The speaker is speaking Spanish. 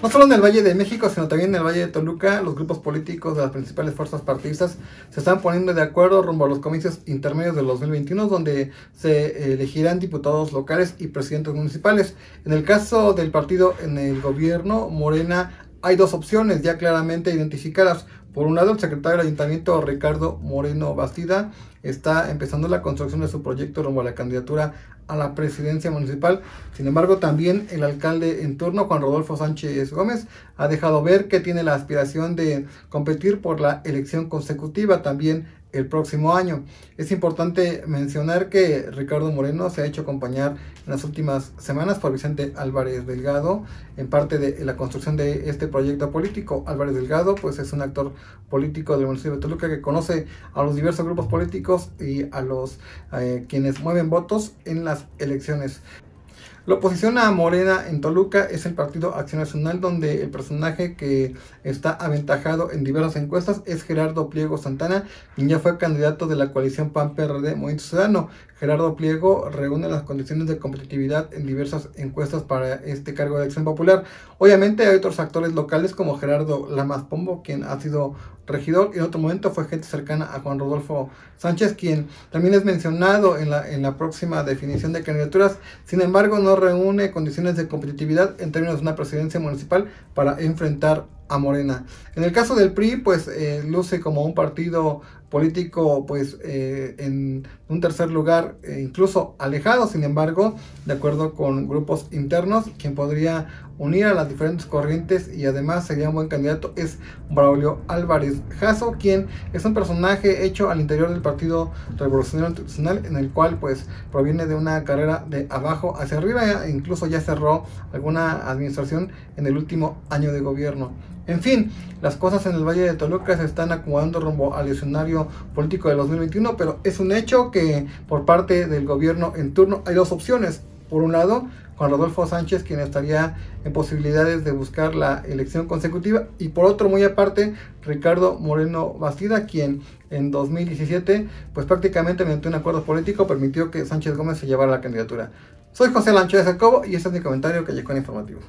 No solo en el Valle de México, sino también en el Valle de Toluca, los grupos políticos de las principales fuerzas partidistas se están poniendo de acuerdo rumbo a los comicios intermedios del 2021, donde se elegirán diputados locales y presidentes municipales. En el caso del partido en el gobierno, Morena, hay dos opciones ya claramente identificadas. Por un lado, el secretario del ayuntamiento, Ricardo Moreno Bastida, está empezando la construcción de su proyecto rumbo a la candidatura a la presidencia municipal. Sin embargo, también el alcalde en turno, Juan Rodolfo Sánchez Gómez, ha dejado ver que tiene la aspiración de competir por la elección consecutiva también el próximo año. Es importante mencionar que Ricardo Moreno se ha hecho acompañar en las últimas semanas por Vicente Álvarez Delgado en parte de la construcción de este proyecto político. Álvarez Delgado pues es un actor político del municipio de Toluca que conoce a los diversos grupos políticos y a los eh, quienes mueven votos en las elecciones. La oposición a Morena en Toluca es el Partido Acción Nacional, donde el personaje que está aventajado en diversas encuestas es Gerardo Pliego Santana, quien ya fue candidato de la coalición PAN-PRD Movimiento Ciudadano. Gerardo Pliego reúne las condiciones de competitividad en diversas encuestas para este cargo de acción popular. Obviamente hay otros actores locales como Gerardo Lamas Pombo, quien ha sido regidor y en otro momento fue gente cercana a Juan Rodolfo Sánchez, quien también es mencionado en la, en la próxima definición de candidaturas. Sin embargo, no reúne condiciones de competitividad en términos de una presidencia municipal para enfrentar a Morena. En el caso del PRI, pues eh, luce como un partido político, pues eh, en un tercer lugar, eh, incluso alejado, sin embargo, de acuerdo con grupos internos, quien podría unir a las diferentes corrientes y además sería un buen candidato es Braulio Álvarez Jasso, quien es un personaje hecho al interior del Partido Revolucionario Institucional, en el cual pues proviene de una carrera de abajo hacia arriba, e incluso ya cerró alguna administración en el último año de gobierno. En fin, las cosas en el Valle de Toluca se están acomodando rumbo al escenario político de 2021, pero es un hecho que por parte del gobierno en turno hay dos opciones. Por un lado, Juan Rodolfo Sánchez, quien estaría en posibilidades de buscar la elección consecutiva, y por otro, muy aparte, Ricardo Moreno Bastida, quien en 2017, pues prácticamente mediante un acuerdo político permitió que Sánchez Gómez se llevara la candidatura. Soy José Lancho de Jacobo y este es mi comentario que llegó en informativo.